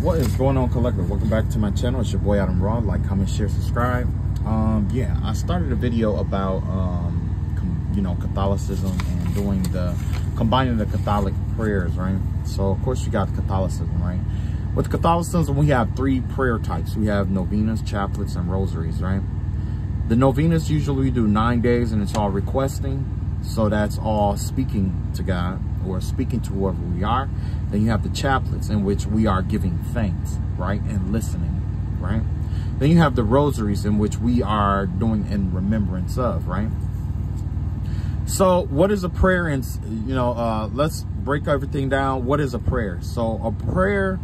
What is going on, Collective? Welcome back to my channel. It's your boy Atum Ra. Like, comment, share, subscribe. Um, yeah, I started a video about, um, you know, Catholicism and doing the, combining the Catholic prayers, right? So, of course, you got Catholicism, right? With Catholicism, we have three prayer types. We have novenas, chaplets, and rosaries, right? The novenas usually do nine days and it's all requesting. So that's all speaking to God or speaking to whoever we are. Then you have the chaplets in which we are giving thanks, right? And listening, right? Then you have the rosaries in which we are doing in remembrance of, right? So what is a prayer? And, you know, uh, let's break everything down. What is a prayer? So a prayer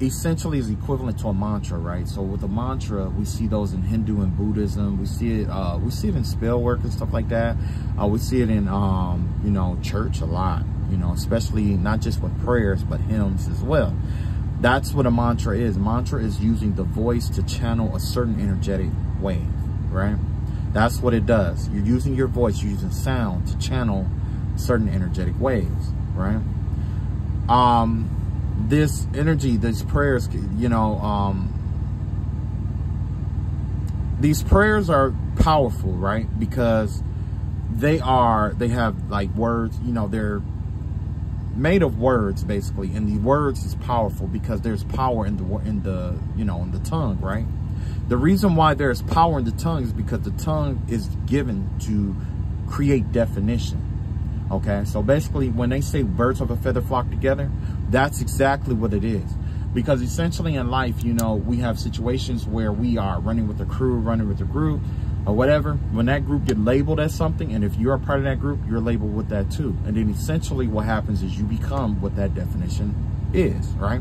essentially is equivalent to a mantra, right? So with a mantra, we see those in Hindu and Buddhism. We see it, uh, we see it in spell work and stuff like that. Uh, we see it in, um, you know, church a lot, you know, especially not just with prayers, but hymns as well. That's what a mantra is. Mantra is using the voice to channel a certain energetic wave, right? That's what it does. You're using your voice, you're using sound to channel certain energetic waves, right? Um, this energy, these prayers, you know, um, these prayers are powerful, right? Because they are, they have like words, you know, they're made of words basically. And the words is powerful because there's power in the, in the, you know, in the tongue, right? The reason why there's power in the tongue is because the tongue is given to create definition. Okay, so basically when they say birds of a feather flock together, that's exactly what it is. Because essentially in life, you know, we have situations where we are running with a crew, running with a group, or whatever. When that group get labeled as something, and if you're a part of that group, you're labeled with that too. And then essentially what happens is you become what that definition is, right?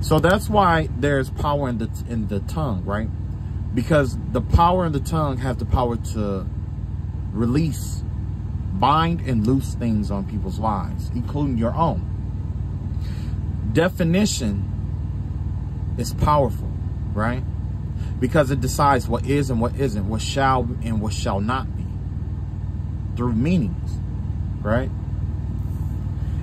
So that's why there's power in the in the tongue, right? Because the power in the tongue has the power to release bind and loose things on people's lives, including your own. Definition is powerful, right? Because it decides what is and what isn't, what shall and what shall not be through meanings, right?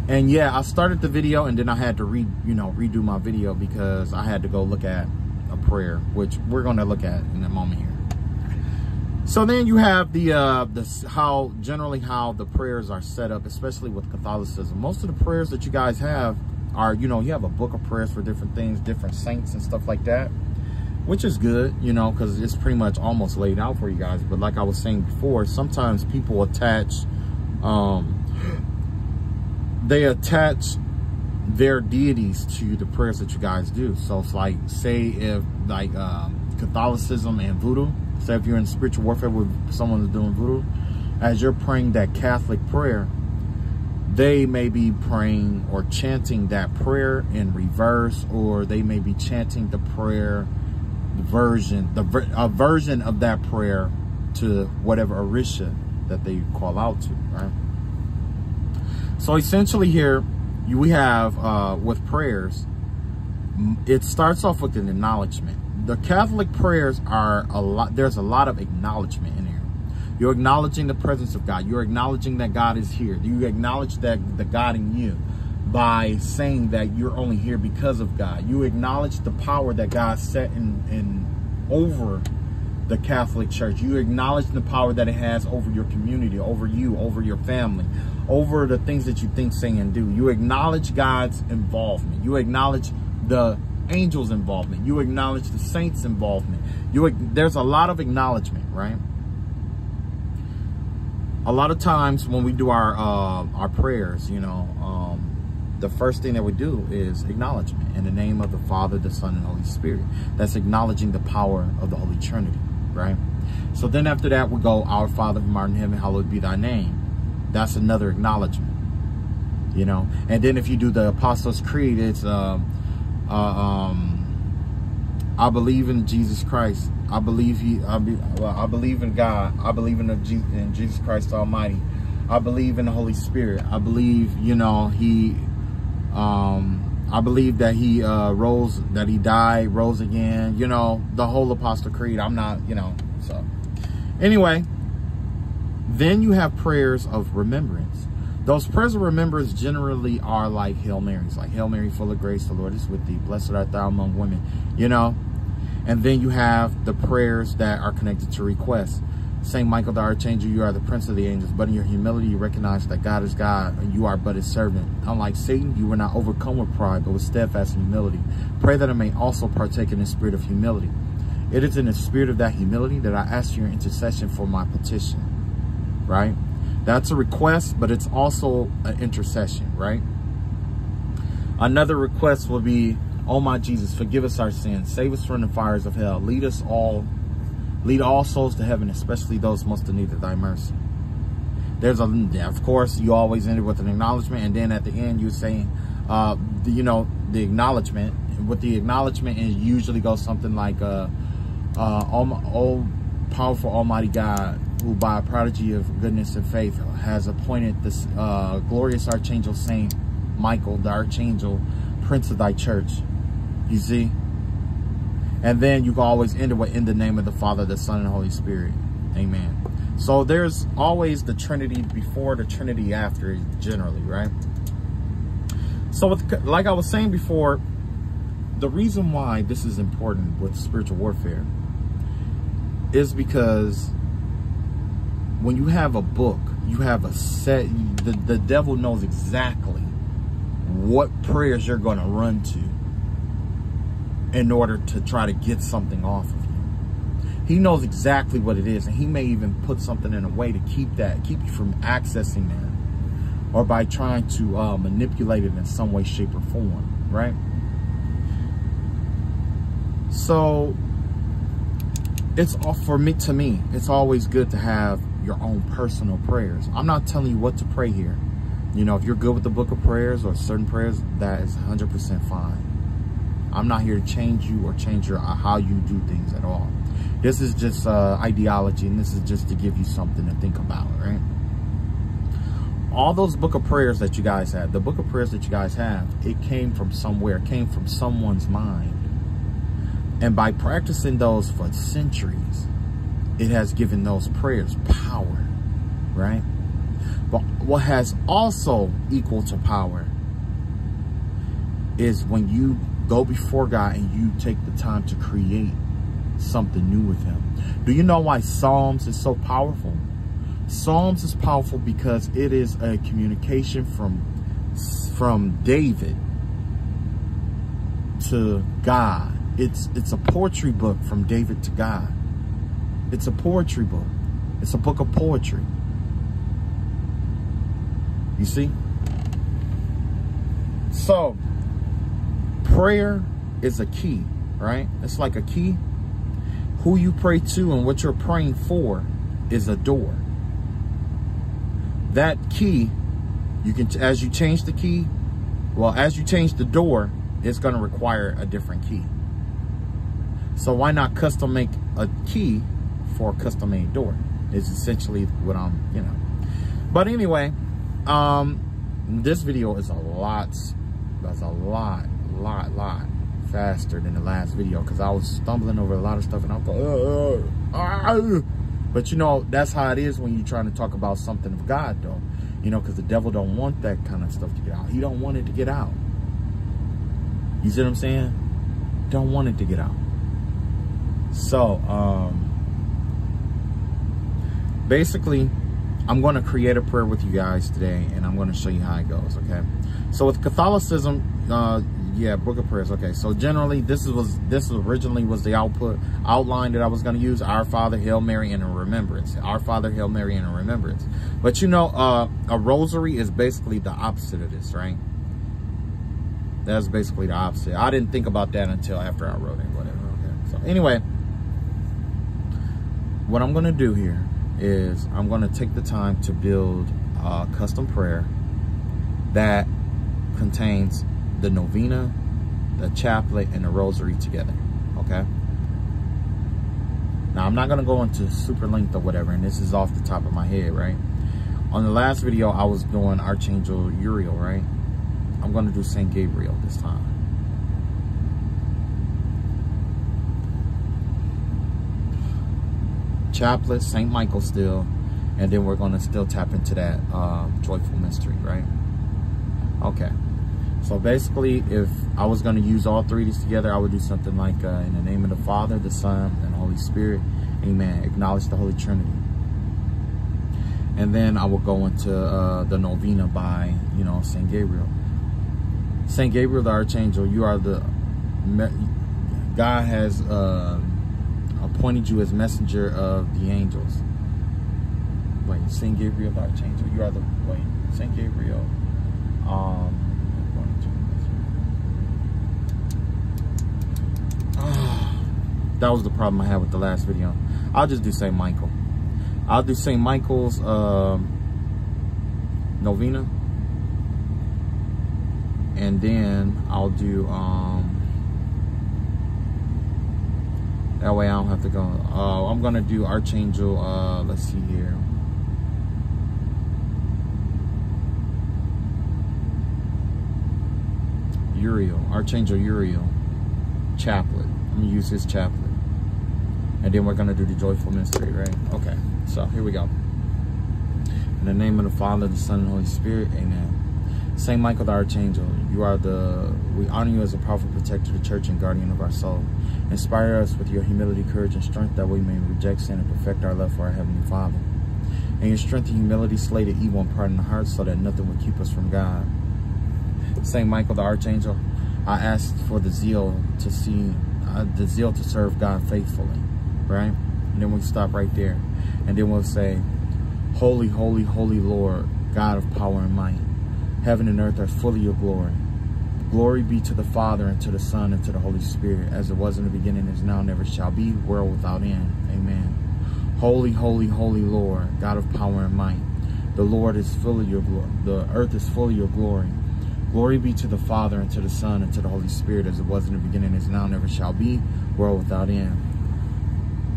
And yeah, I started the video and then I had to re, you know, redo my video because I had to go look at a prayer, which we're going to look at in a moment here. So then you have the, uh, the how generally how the prayers are set up, especially with Catholicism. Most of the prayers that you guys have are, you know, you have a book of prayers for different things, different saints and stuff like that, which is good, you know, because it's pretty much almost laid out for you guys. But like I was saying before, sometimes people attach, um, they attach their deities to the prayers that you guys do. So it's like, say if like um, Catholicism and Voodoo, so if you're in spiritual warfare with someone who's doing voodoo, as you're praying that Catholic prayer, they may be praying or chanting that prayer in reverse, or they may be chanting the prayer version, the a version of that prayer to whatever Orisha that they call out to, right? So essentially here, you, we have, uh, with prayers, it starts off with an acknowledgement the Catholic prayers are a lot, there's a lot of acknowledgement in here. You're acknowledging the presence of God. You're acknowledging that God is here. You acknowledge that the God in you by saying that you're only here because of God. You acknowledge the power that God set in, in over the Catholic Church. You acknowledge the power that it has over your community, over you, over your family, over the things that you think, say, and do. You acknowledge God's involvement. You acknowledge the angels involvement. You acknowledge the saints involvement. You There's a lot of acknowledgement, right? A lot of times when we do our uh, our prayers, you know, um, the first thing that we do is acknowledgement in the name of the Father, the Son, and Holy Spirit. That's acknowledging the power of the Holy Trinity, right? So then after that, we go, Our Father who art in heaven, hallowed be thy name. That's another acknowledgement, you know. And then if you do the Apostles' Creed, it's... Uh, uh, um, I believe in Jesus Christ. I believe he. I, be, I believe in God. I believe in, in Jesus Christ Almighty. I believe in the Holy Spirit. I believe, you know, he. Um, I believe that he uh, rose, that he died, rose again. You know, the whole Apostle Creed. I'm not, you know. So, anyway, then you have prayers of remembrance. those prayers of remembrance generally are like Hail Marys, like Hail Mary, full of grace, the Lord is with thee. Blessed art thou among women, you know. And then you have the prayers that are connected to requests. Saint Michael the Archangel, you are the prince of the angels, but in your humility you recognize that God is God and you are but his servant. Unlike Satan, you were not overcome with pride, but with steadfast humility. Pray that I may also partake in the spirit of humility. It is in the spirit of that humility that I ask your intercession for my petition, right? That's a request, but it's also an intercession, right? Another request will be, Oh my Jesus, forgive us our sins, save us from the fires of hell, lead us all Lead all souls to heaven, especially those most in need of thy mercy. There's a, of course, you always end it with an acknowledgement. And then at the end, you say, uh, the, you know, the acknowledgement. With the acknowledgement, it usually goes something like, uh, uh, oh, powerful Almighty God, who by a prodigy of goodness and faith has appointed this uh, glorious Archangel Saint Michael, the Archangel, Prince of thy church. You see? And then you can always end it with in the name of the Father, the Son, and the Holy Spirit. Amen. So there's always the Trinity before, the Trinity after, generally, right? So with, like I was saying before, the reason why this is important with spiritual warfare is because when you have a book, you have a set, the, the devil knows exactly what prayers you're going to run to in order to try to get something off of you. He knows exactly what it is, and he may even put something in a way to keep that, keep you from accessing that, or by trying to uh, manipulate it in some way, shape, or form, right? So it's all for me to me it's always good to have your own personal prayers i'm not telling you what to pray here you know if you're good with the book of prayers or certain prayers that is 100 percent fine I'm not here to change you or change your uh, how you do things at all. This is just uh, ideology, and this is just to give you something to think about, right? All those book of prayers that you guys have, the book of prayers that you guys have, it came from somewhere, it came from someone's mind. And by practicing those for centuries, it has given those prayers power, right? But what has also equal to power is when you go before God and you take the time to create something new with him. Do you know why Psalms is so powerful? Psalms is powerful because it is a communication from from David to God. It's it's a poetry book from David to God. It's a poetry book. It's a book of poetry. You see? So, prayer is a key, right? It's like a key. Who you pray to and what you're praying for is a door. That key, you can, as you change the key, well, as you change the door, it's going to require a different key. So why not custom make a key for a custom made door? Is essentially what I'm, you know. But anyway, um, this video is a lot, that's a lot lot, lot faster than the last video because I was stumbling over a lot of stuff and I like, uh, uh, uh. but you know, that's how it is when you're trying to talk about something of God though, you know, because the devil don't want that kind of stuff to get out. He don't want it to get out. You see what I'm saying? Don't want it to get out. So, um, basically, I'm going to create a prayer with you guys today, and I'm going to show you how it goes, okay? So with Catholicism, uh, yeah, Book of Prayers. Okay, so generally this was this originally was the output outline that I was going to use. Our Father, Hail Mary, and a Remembrance. Our Father, Hail Mary, and a Remembrance. But you know, uh, a rosary is basically the opposite of this, right? That's basically the opposite. I didn't think about that until after I wrote it. Whatever. Okay. So anyway, what I'm going to do here is I'm going to take the time to build a custom prayer that contains the novena, the chaplet, and the rosary together, okay? Now, I'm not going to go into super length or whatever, and this is off the top of my head, right? On the last video, I was doing Archangel Uriel, right? I'm going to do St. Gabriel this time. Chaplet, St. Michael still, And then we're going to still tap into that um, joyful mystery, right? Okay. So basically, if I was going to use all three of these together, I would do something like uh, in the name of the Father, the Son, and Holy Spirit. Amen. Acknowledge the Holy Trinity. And then I will go into uh, the novena by, you know, St. Gabriel. St. Gabriel, the Archangel, you are the, God has uh, appointed you as messenger of the angels. Wait, St. Gabriel, the Archangel, you are the, wait, St. Gabriel, um, that was the problem I had with the last video. I'll just do St. Michael. I'll do St. Michael's um, novena. And then I'll do, um, that way I don't have to go. Uh, I'm going to do Archangel, uh, let's see here. Uriel, Archangel Uriel, chaplet. I'm to use his chaplet. And then we're going to do the joyful mystery, right? Okay, so here we go. In the name of the Father, the Son, and the Holy Spirit, amen. Saint Michael the Archangel, you are the, we honor you as a powerful protector of the church and guardian of our soul. Inspire us with your humility, courage, and strength that we may reject sin and perfect our love for our Heavenly Father. And your strength and humility slay the evil and in the heart so that nothing will keep us from God. Saint Michael the Archangel, I ask for the zeal to see, uh, the zeal to serve God faithfully right? And then we'll stop right there. And then we'll say, Holy, holy, holy Lord, God of power and might. Heaven and earth are full of your glory. Glory be to the Father, and to the Son, and to the Holy Spirit, as it was in the beginning, is now, never shall be, world without end. Amen. Holy, holy, holy Lord, God of power and might. The Lord is full of your glory. The earth is full of your glory. Glory be to the Father, and to the Son, and to the Holy Spirit, as it was in the beginning, is now, never shall be, world without end.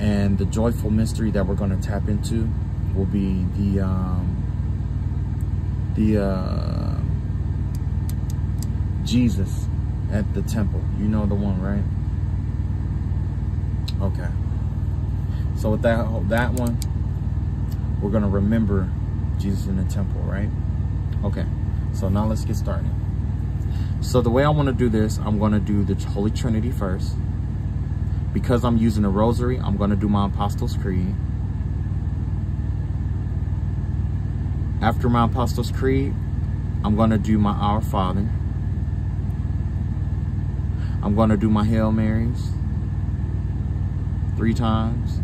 And the joyful mystery that we're going to tap into will be the um, the uh, Jesus at the temple. You know the one, right? Okay. So with that that one, we're gonna remember Jesus in the temple, right? Okay. So now let's get started. So the way I want to do this, I'm going to do the Holy Trinity first. Because I'm using a rosary, I'm going to do my Apostles' Creed. After my Apostles' Creed, I'm going to do my Our Father. I'm going to do my Hail Marys three times.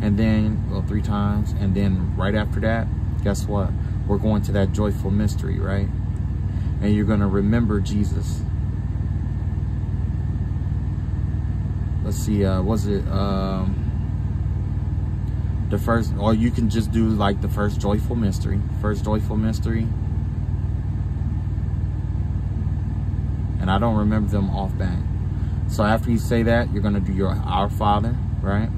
And then, well, three times. And then right after that, guess what? We're going to that joyful mystery, right? And you're going to remember Jesus. Let's see, uh, was it, um, the first, or you can just do like the first joyful mystery, first joyful mystery. And I don't remember them off back. So after you say that, you're going to do your Our Father, right?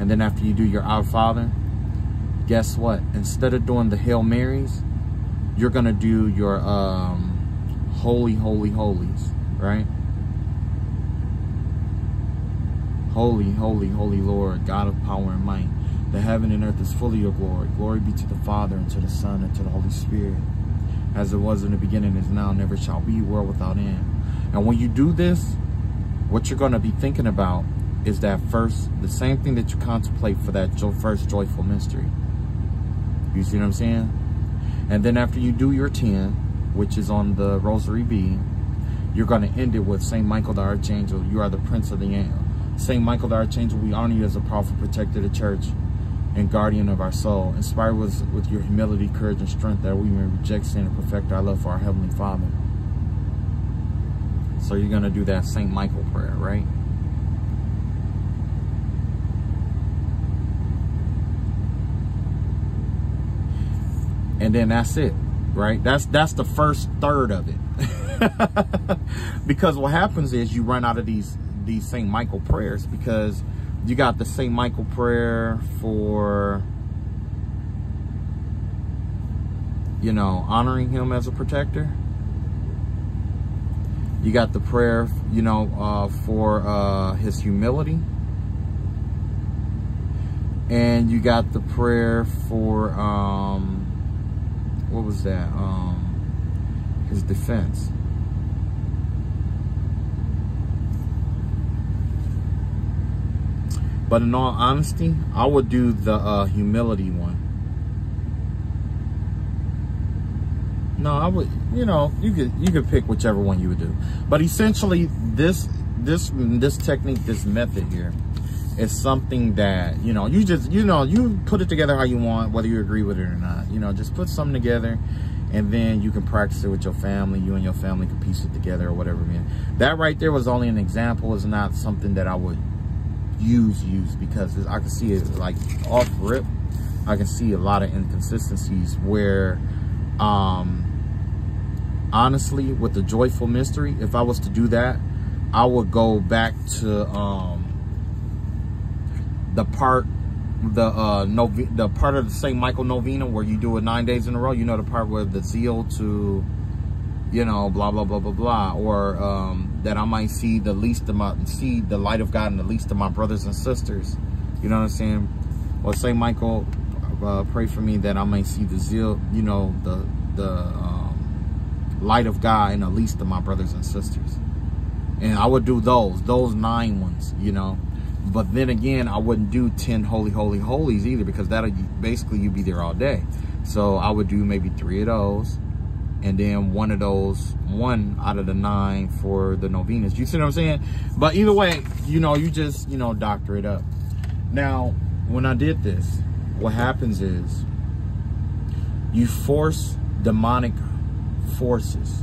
And then after you do your Our Father, guess what? Instead of doing the Hail Marys, you're going to do your um, Holy, Holy, Holies, right? Holy, holy, holy Lord, God of power and might. The heaven and earth is full of your glory. Glory be to the Father, and to the Son, and to the Holy Spirit. As it was in the beginning, is now, never shall be, world without end. And when you do this, what you're going to be thinking about is that first, the same thing that you contemplate for that first joyful mystery. You see what I'm saying? And then after you do your 10, which is on the Rosary B, you're going to end it with St. Michael the Archangel. You are the Prince of the St. Michael the Archangel, we honor you as a powerful protector of the church and guardian of our soul. Inspire us with your humility, courage, and strength that we may reject sin and perfect our love for our Heavenly Father. So you're going to do that St. Michael prayer, right? And then that's it, right? That's that's the first third of it. because what happens is you run out of these these St. Michael prayers because you got the St. Michael prayer for, you know, honoring him as a protector. You got the prayer, you know, uh, for uh, his humility. And you got the prayer for, um, what was that? Um, his defense. But in all honesty, I would do the uh, humility one. No, I would. You know, you could you could pick whichever one you would do. But essentially, this this this technique, this method here, is something that you know you just you know you put it together how you want, whether you agree with it or not. You know, just put something together, and then you can practice it with your family. You and your family can piece it together or whatever. Man, that right there was only an example. Is not something that I would use use because I can see it like off rip. I can see a lot of inconsistencies where, um, honestly, with the joyful mystery, if I was to do that, I would go back to um, the part, the uh, Nov the part of the St. Michael Novena where you do it nine days in a row. You know the part where the zeal to, you know, blah blah blah blah blah, or um, that I might see the least of my, see the light of God in the least of my brothers and sisters. You know what I'm saying? Or St. Michael, uh, pray for me that I may see the zeal, you know, the, the um, light of God in the least of my brothers and sisters. And I would do those, those nine ones, you know. But then again, I wouldn't do 10 holy, holy, holies either because that'll basically you'd be there all day. So I would do maybe three of those and then one of those, one out of the nine for the novenas. You see what I'm saying? But either way, you know, you just, you know, doctor it up. Now, when I did this, what happens is you force demonic forces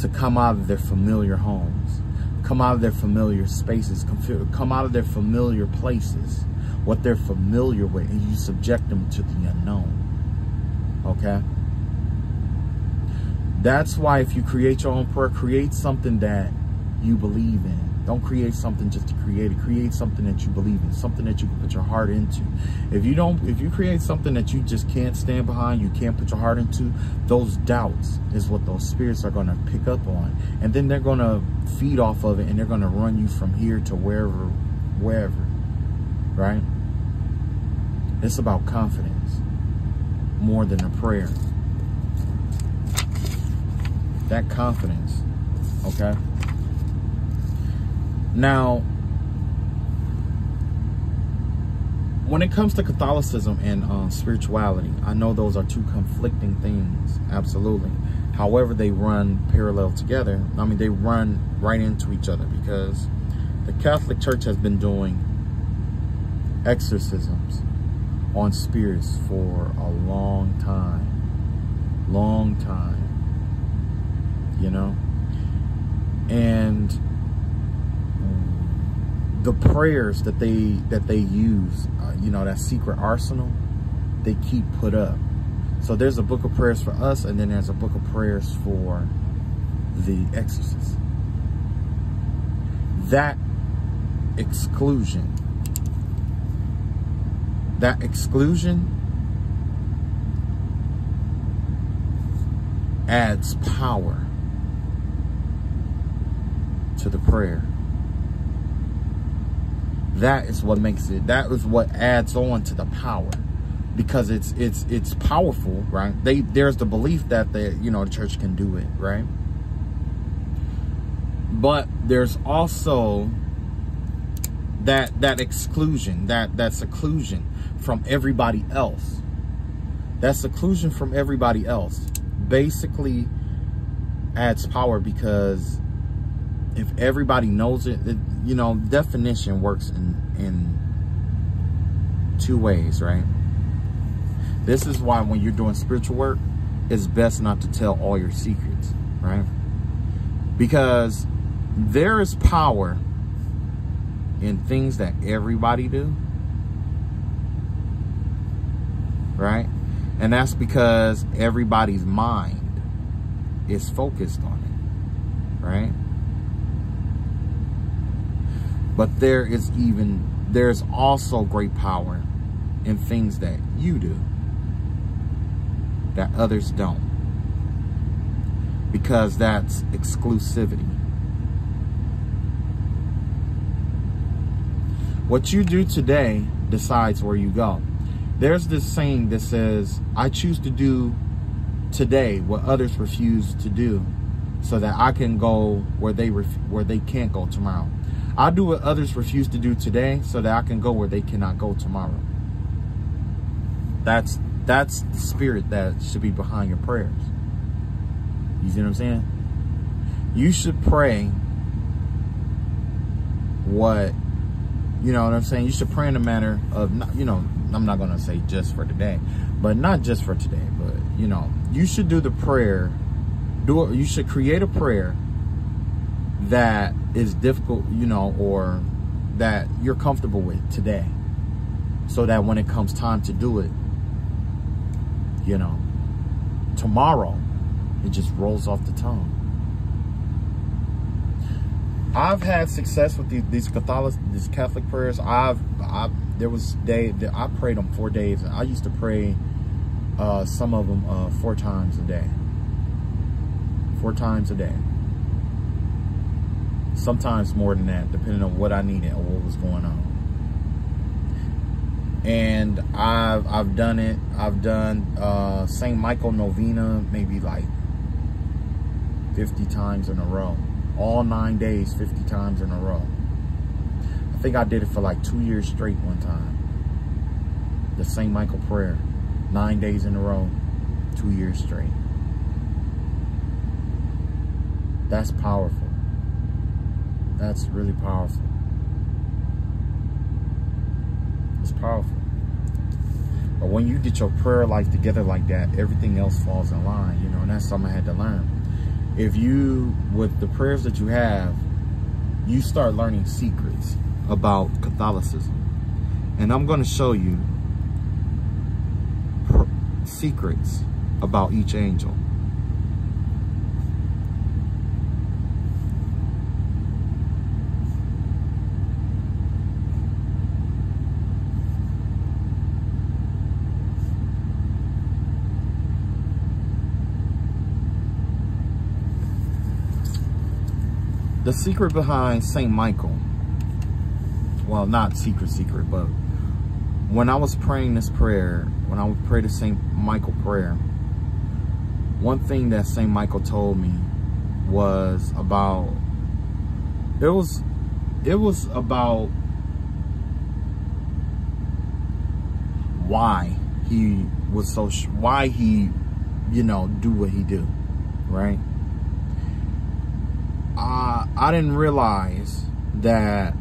to come out of their familiar homes, come out of their familiar spaces, come out of their familiar places, what they're familiar with, and you subject them to the unknown. Okay? That's why if you create your own prayer, create something that you believe in. Don't create something just to create it. Create something that you believe in, something that you can put your heart into. If you don't, if you create something that you just can't stand behind, you can't put your heart into, those doubts is what those spirits are going to pick up on. And then they're going to feed off of it and they're going to run you from here to wherever, wherever, right? It's about confidence more than a prayer that confidence. Okay. Now, when it comes to Catholicism and uh, spirituality, I know those are two conflicting things, absolutely. However, they run parallel together. I mean, they run right into each other because the Catholic Church has been doing exorcisms on spirits for a long time. Long time you know? And the prayers that they that they use, uh, you know, that secret arsenal, they keep put up. So there's a book of prayers for us, and then there's a book of prayers for the exorcist. That exclusion, that exclusion adds power to the prayer. That is what makes it, that is what adds on to the power because it's it's it's powerful, right? They there's the belief that the you know the church can do it, right? But there's also that that exclusion, that that seclusion from everybody else. That seclusion from everybody else basically adds power because if everybody knows it, it, you know, definition works in, in two ways, right? This is why when you're doing spiritual work, it's best not to tell all your secrets, right? Because there is power in things that everybody do, right? And that's because everybody's mind is focused on it, right? But there is even, there's also great power in things that you do that others don't. Because that's exclusivity. What you do today decides where you go. There's this saying that says, I choose to do today what others refuse to do so that I can go where they where they can't go tomorrow. I do what others refuse to do today so that I can go where they cannot go tomorrow. That's that's the spirit that should be behind your prayers. You see what I'm saying? You should pray what you know what I'm saying? You should pray in a manner of not, you know, I'm not going to say just for today, but not just for today, but you know, you should do the prayer do it, you should create a prayer that is difficult, you know, or that you're comfortable with today. So that when it comes time to do it, you know, tomorrow, it just rolls off the tongue. I've had success with these, these Catholic, these Catholic prayers. I've, I've, there was day that I prayed them four days. I used to pray uh, some of them uh, four times a day four times a day. Sometimes more than that, depending on what I needed or what was going on. And I've I've done it. I've done uh, Saint Michael Novena maybe like 50 times in a row. All nine days, 50 times in a row. I think I did it for like two years straight one time. The Saint Michael prayer, nine days in a row, two years straight. That's powerful. That's really powerful. It's powerful. But when you get your prayer life together like that, everything else falls in line, you know, and that's something I had to learn. If you, with the prayers that you have, you start learning secrets about Catholicism. And I'm going to show you secrets about each angel. The secret behind St. Michael, well, not secret, secret, but when I was praying this prayer, when I would pray the St. Michael prayer, one thing that St. Michael told me was about, it was, it was about why he was so, why he, you know, do what he do, right? I didn't realize that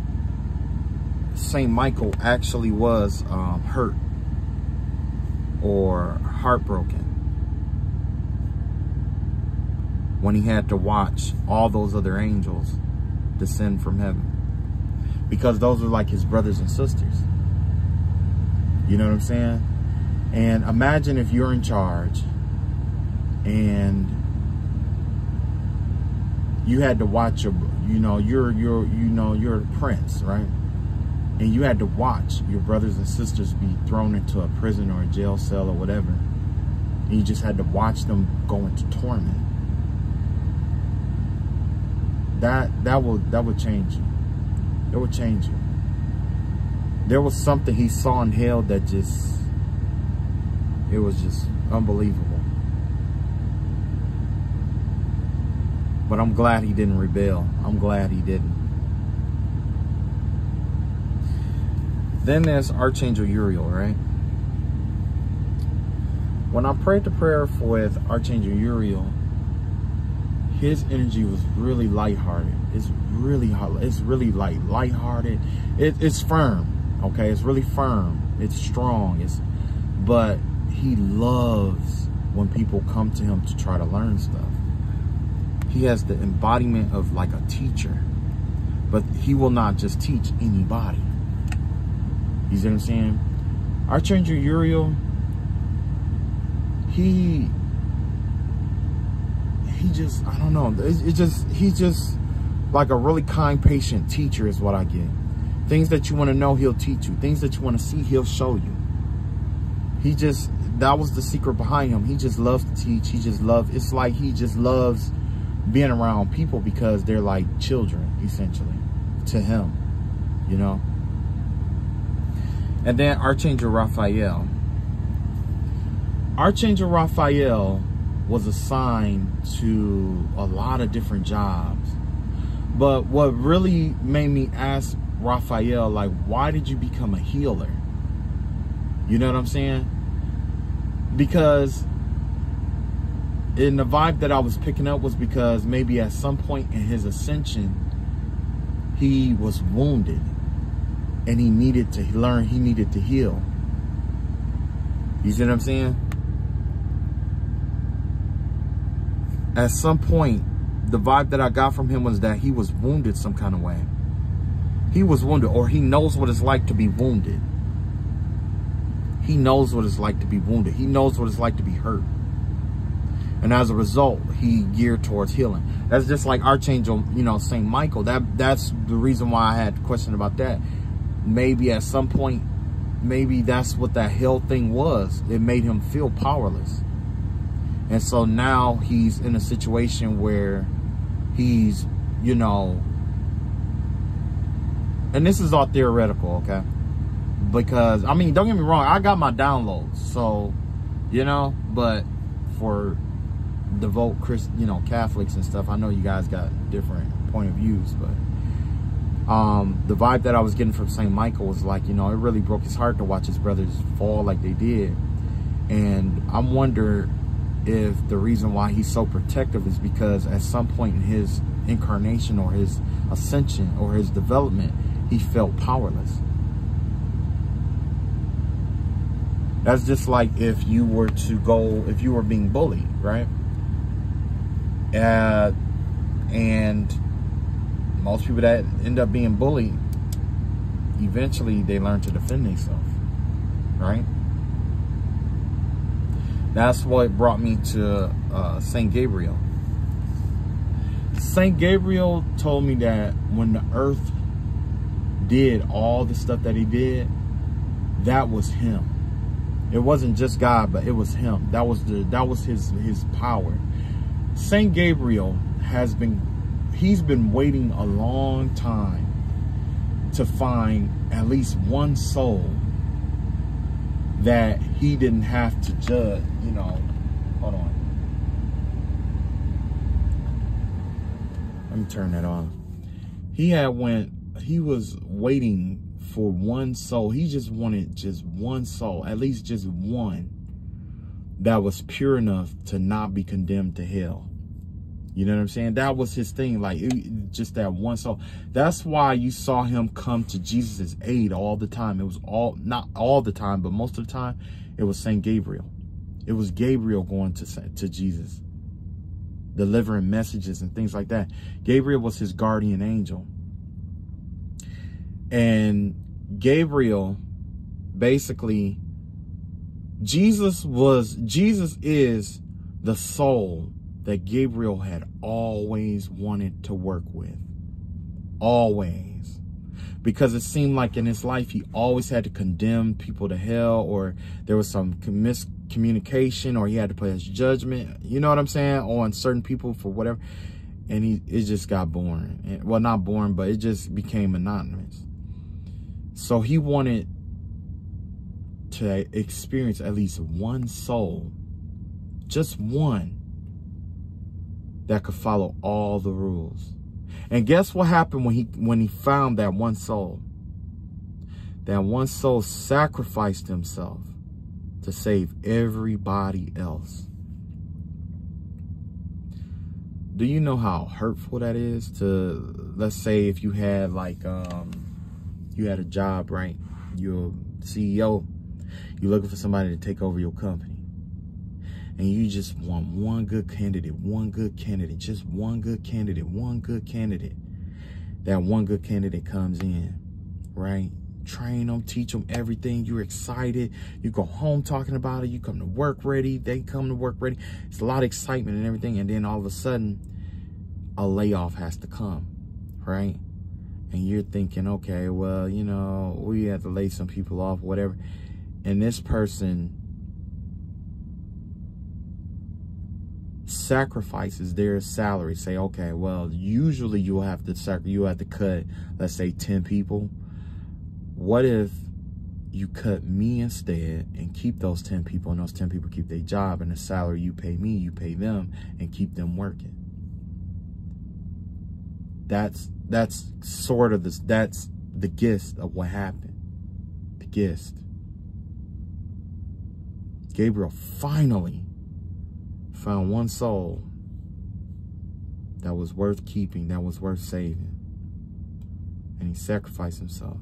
St. Michael actually was um, hurt or heartbroken when he had to watch all those other angels descend from heaven because those are like his brothers and sisters. You know what I'm saying? And imagine if you're in charge and you had to watch your, you know, you're, you're, you know, you're a prince, right? And you had to watch your brothers and sisters be thrown into a prison or a jail cell or whatever. And you just had to watch them go into torment. That, that will, that would change you. It would change you. There was something he saw in hell that just, it was just unbelievable. But I'm glad he didn't rebel. I'm glad he didn't. Then there's Archangel Uriel, right? When I prayed the prayer with Archangel Uriel, his energy was really lighthearted. It's really it's really light, lighthearted. It, it's firm, okay? It's really firm. It's strong. It's but he loves when people come to him to try to learn stuff. He has the embodiment of like a teacher. But he will not just teach anybody. You see what I'm saying? Archangel Uriel, he he just I don't know. It, it just he's just like a really kind, patient teacher is what I get. Things that you want to know, he'll teach you. Things that you want to see, he'll show you. He just that was the secret behind him. He just loves to teach. He just loves. It's like he just loves being around people because they're like children, essentially, to him, you know? And then Archangel Raphael. Archangel Raphael was assigned to a lot of different jobs. But what really made me ask Raphael, like, why did you become a healer? You know what I'm saying? Because in the vibe that I was picking up was because maybe at some point in his ascension, he was wounded and he needed to learn, he needed to heal. You see what I'm saying? At some point, the vibe that I got from him was that he was wounded some kind of way. He was wounded, or he knows what it's like to be wounded. He knows what it's like to be wounded. He knows what it's like to be hurt. And as a result, he geared towards healing. That's just like Archangel, you know, St. Michael. That That's the reason why I had a question about that. Maybe at some point, maybe that's what that hell thing was. It made him feel powerless. And so now he's in a situation where he's, you know, and this is all theoretical, okay? Because, I mean, don't get me wrong, I got my downloads, so, you know, but for devout Christ, you know, Catholics and stuff, I know you guys got different point of views, but um, the vibe that I was getting from St. Michael was like, you know, it really broke his heart to watch his brothers fall like they did. And I'm wonder if the reason why he's so protective is because at some point in his incarnation or his ascension or his development, he felt powerless. That's just like if you were to go, if you were being bullied, right? Uh, and most people that end up being bullied, eventually they learn to defend themselves, right? That's what brought me to uh, St. Gabriel. St. Gabriel told me that when the earth did all the stuff that he did, that was him. It wasn't just God, but it was him. That was the that was his his power. Saint Gabriel has been he's been waiting a long time to find at least one soul that he didn't have to judge, you know. Hold on. Let me turn that on. He had went he was waiting for one soul. He just wanted just one soul, at least just one, that was pure enough to not be condemned to hell. You know what I'm saying? That was his thing, like it, just that one soul. That's why you saw him come to Jesus' aid all the time. It was all, not all the time, but most of the time, it was St. Gabriel. It was Gabriel going to, to Jesus, delivering messages and things like that. Gabriel was his guardian angel. And Gabriel basically Jesus was Jesus is the soul that Gabriel had always wanted to work with. Always. Because it seemed like in his life he always had to condemn people to hell or there was some miscommunication or he had to his judgment, you know what I'm saying, on certain people for whatever. And he it just got boring. Well, not boring, but it just became monotonous. So he wanted to experience at least one soul, just one, that could follow all the rules. And guess what happened when he when he found that one soul? That one soul sacrificed himself to save everybody else. Do you know how hurtful that is to let's say if you had like um you had a job, right? You're CEO. You're looking for somebody to take over your company. And you just want one good candidate, one good candidate, just one good candidate, one good candidate. That one good candidate comes in, right? Train them, teach them everything. You're excited. You go home talking about it. You come to work ready. They come to work ready. It's a lot of excitement and everything. And then all of a sudden, a layoff has to come, right? and you're thinking, okay, well, you know, we have to lay some people off, whatever. And this person sacrifices their salary. Say, okay, well, usually you'll have to sac you have to cut, let's say, 10 people. What if you cut me instead and keep those 10 people and those 10 people keep their job and the salary you pay me, you pay them and keep them working. That's that's sort of this that's the gist of what happened. The gist. Gabriel finally found one soul that was worth keeping, that was worth saving. And he sacrificed himself.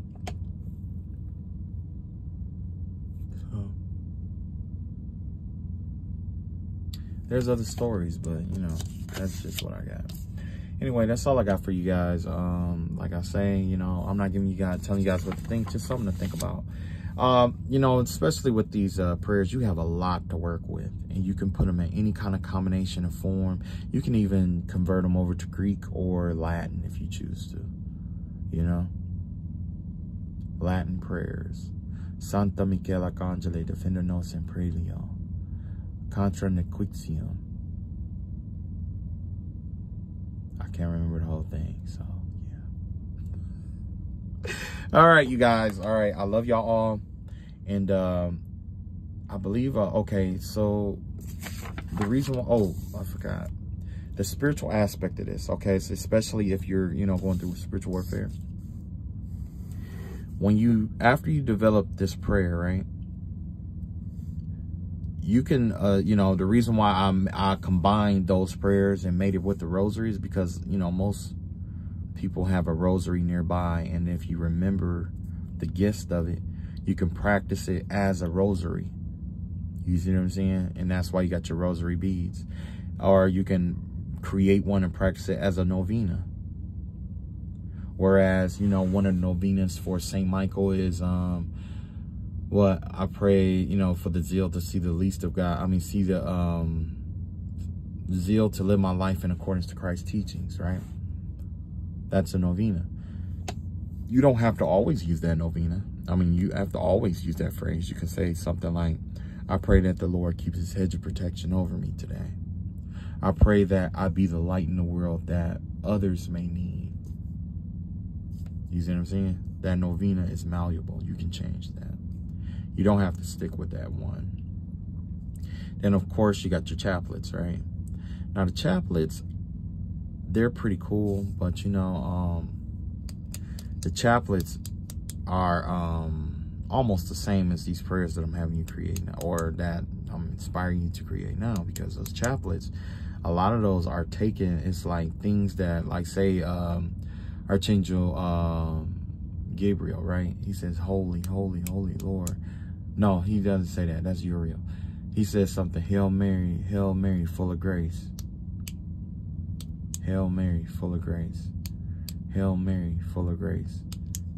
So, there's other stories, but you know, that's just what I got anyway, that's all I got for you guys. Um, like I say, you know, I'm not giving you guys, telling you guys what to think, just something to think about. Um, you know, especially with these uh, prayers, you have a lot to work with and you can put them in any kind of combination of form. You can even convert them over to Greek or Latin if you choose to, you know, Latin prayers. Santa Michaela Arcangeli, defender nos in prelio, contra nequitium, I can't remember the whole thing. So, yeah. all right, you guys. All right. I love y'all all. And um, I believe, uh, okay, so the reason why, oh, I forgot. The spiritual aspect of this, okay, so especially if you're, you know, going through spiritual warfare. When you, after you develop this prayer, right? you can, uh, you know, the reason why I'm, I combined those prayers and made it with the rosary is because, you know, most people have a rosary nearby. And if you remember the gist of it, you can practice it as a rosary. You see what I'm saying? And that's why you got your rosary beads. Or you can create one and practice it as a novena. Whereas, you know, one of the novenas for St. Michael is, um, what I pray, you know, for the zeal to see the least of God. I mean, see the um, zeal to live my life in accordance to Christ's teachings, right? That's a novena. You don't have to always use that novena. I mean, you have to always use that phrase. You can say something like, I pray that the Lord keeps his hedge of protection over me today. I pray that I be the light in the world that others may need. You see what I'm saying? That novena is malleable. You can change that. You don't have to stick with that one. Then, of course, you got your chaplets, right? Now, the chaplets, they're pretty cool, but, you know, um, the chaplets are um, almost the same as these prayers that I'm having you create now, or that I'm inspiring you to create now, because those chaplets, a lot of those are taken, it's like things that, like, say, um, Archangel um, Gabriel, right? He says, Holy, holy, holy Lord. No, he doesn't say that. That's Uriel. He says something, Hail Mary, Hail Mary, full of grace. Hail Mary, full of grace. Hail Mary, full of grace.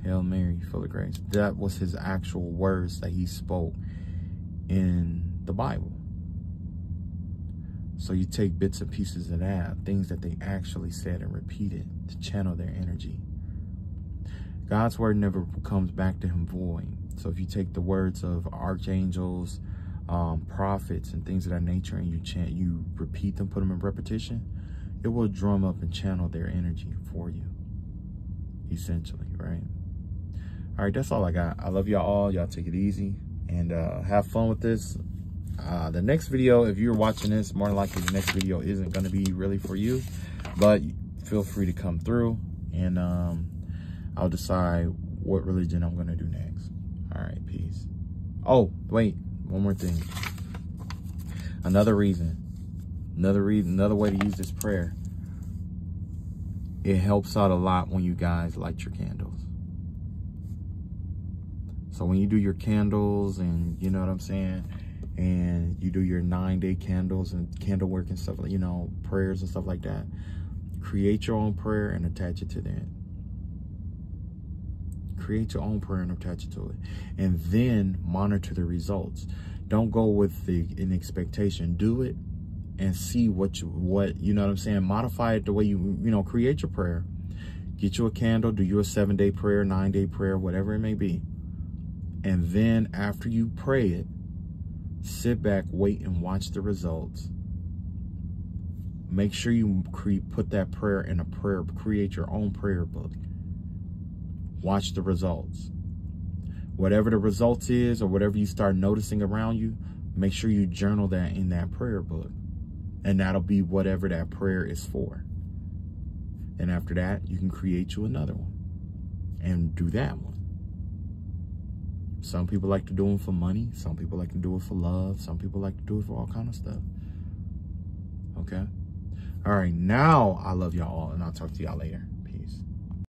Hail Mary, full of grace. That was his actual words that he spoke in the Bible. So you take bits and pieces of that, things that they actually said and repeated to channel their energy. God's word never comes back to him void. So if you take the words of archangels, um, prophets, and things of that nature, and you chant, you repeat them, put them in repetition, it will drum up and channel their energy for you, essentially, right? All right, that's all I got. I love y'all all. Y'all take it easy and uh, have fun with this. Uh, the next video, if you're watching this, more likely the next video isn't going to be really for you, but feel free to come through and um, I'll decide what religion I'm going to do next. All right, peace. Oh, wait, one more thing. Another reason, another reason, another way to use this prayer. It helps out a lot when you guys light your candles. So when you do your candles and you know what I'm saying, and you do your nine day candles and candle work and stuff like, you know, prayers and stuff like that, create your own prayer and attach it to that create your own prayer and attach it to it. And then monitor the results. Don't go with the an expectation. Do it and see what you what you know what I'm saying. Modify it the way you you know create your prayer. Get you a candle, do you a seven day prayer, nine day prayer, whatever it may be. And then after you pray it, sit back, wait, and watch the results. Make sure you put that prayer in a prayer, create your own prayer book. Watch the results. whatever the results is or whatever you start noticing around you, make sure you journal that in that prayer book. And that'll be whatever that prayer is for. And after that, you can create you another one and do that one. Some people like to do them for money. Some people like to do it for love. Some people like to do it for all kind of stuff. Okay? All right, now I love y'all all, and I'll talk to y'all later.